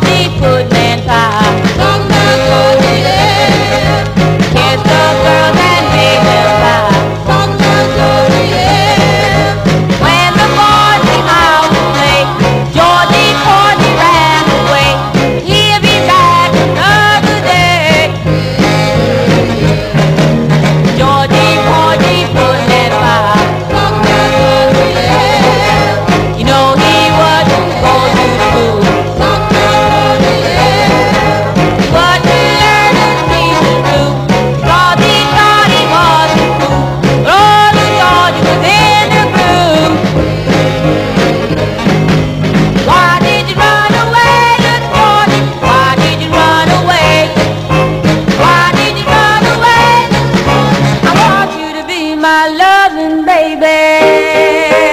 body could my loving baby.